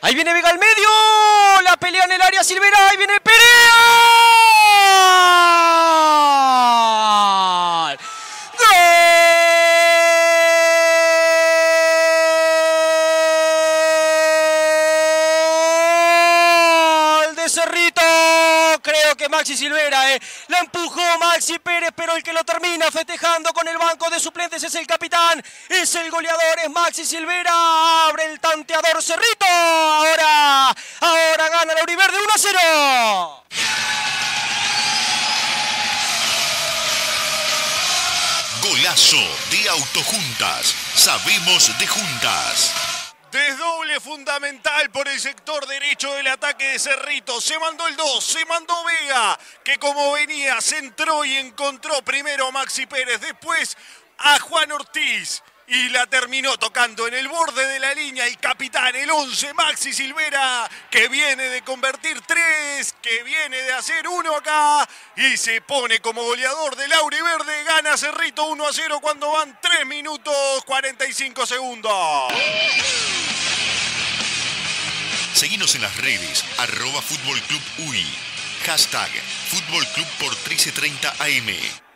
Ahí viene Vega al medio. La pelea en el área Silvera. Ahí viene Perea. Cerrito. Que Maxi Silvera eh. la empujó Maxi Pérez, pero el que lo termina festejando con el banco de suplentes es el capitán, es el goleador, es Maxi Silvera. Abre el tanteador Cerrito. Ahora, ahora gana la Uriverde 1 a 0. Golazo de Autojuntas. Sabemos de juntas. Fundamental por el sector derecho del ataque de Cerrito. Se mandó el 2, se mandó Vega, que como venía, centró y encontró primero a Maxi Pérez, después a Juan Ortiz. Y la terminó tocando en el borde de la línea el capitán, el 11, Maxi Silvera, que viene de convertir 3, que viene de hacer uno acá y se pone como goleador de Lauri Verde. Gana Cerrito 1 a 0 cuando van 3 minutos 45 segundos. Seguinos en las redes, arroba Fútbol Club UI. Hashtag Fútbol Club por 1330 AM.